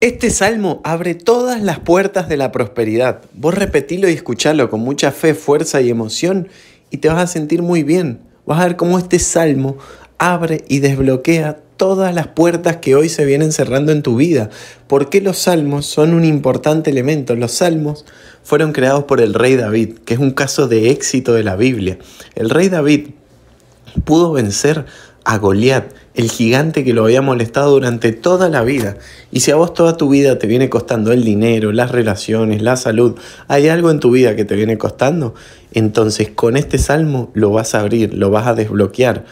Este salmo abre todas las puertas de la prosperidad. Vos repetilo y escuchalo con mucha fe, fuerza y emoción y te vas a sentir muy bien. Vas a ver cómo este salmo abre y desbloquea todas las puertas que hoy se vienen cerrando en tu vida. Porque los salmos son un importante elemento. Los salmos fueron creados por el rey David, que es un caso de éxito de la Biblia. El rey David pudo vencer a Goliat, el gigante que lo había molestado durante toda la vida. Y si a vos toda tu vida te viene costando el dinero, las relaciones, la salud, hay algo en tu vida que te viene costando, entonces con este salmo lo vas a abrir, lo vas a desbloquear.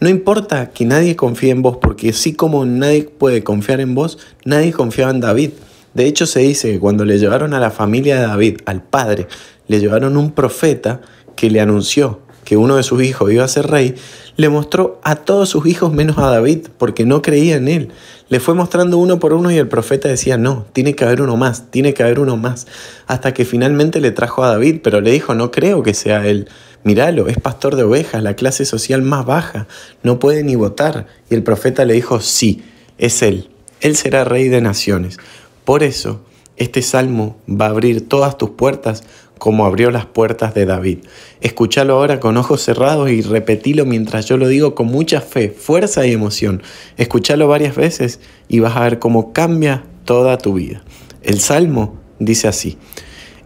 No importa que nadie confíe en vos, porque así como nadie puede confiar en vos, nadie confiaba en David. De hecho se dice que cuando le llevaron a la familia de David, al padre, le llevaron un profeta que le anunció que uno de sus hijos iba a ser rey, le mostró a todos sus hijos menos a David, porque no creía en él. Le fue mostrando uno por uno y el profeta decía, no, tiene que haber uno más, tiene que haber uno más. Hasta que finalmente le trajo a David, pero le dijo, no creo que sea él. Míralo, es pastor de ovejas, la clase social más baja, no puede ni votar. Y el profeta le dijo, sí, es él, él será rey de naciones. Por eso, este salmo va a abrir todas tus puertas como abrió las puertas de David. Escúchalo ahora con ojos cerrados y repetilo mientras yo lo digo con mucha fe, fuerza y emoción. Escúchalo varias veces y vas a ver cómo cambia toda tu vida. El salmo dice así: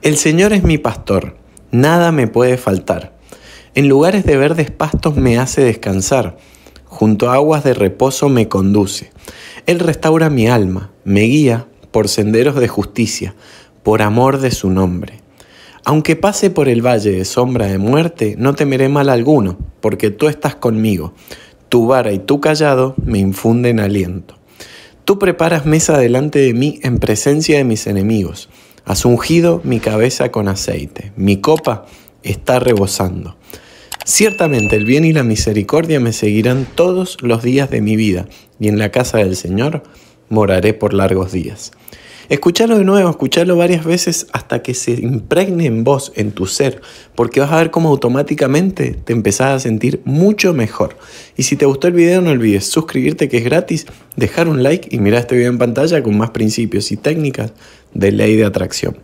El Señor es mi pastor, nada me puede faltar. En lugares de verdes pastos me hace descansar, junto a aguas de reposo me conduce. Él restaura mi alma, me guía por senderos de justicia, por amor de su nombre. Aunque pase por el valle de sombra de muerte, no temeré mal alguno, porque tú estás conmigo. Tu vara y tu callado me infunden aliento. Tú preparas mesa delante de mí en presencia de mis enemigos. Has ungido mi cabeza con aceite. Mi copa está rebosando. Ciertamente el bien y la misericordia me seguirán todos los días de mi vida, y en la casa del Señor moraré por largos días. Escuchalo de nuevo, escuchalo varias veces hasta que se impregne en vos, en tu ser, porque vas a ver cómo automáticamente te empezás a sentir mucho mejor. Y si te gustó el video, no olvides suscribirte que es gratis, dejar un like y mirar este video en pantalla con más principios y técnicas de ley de atracción.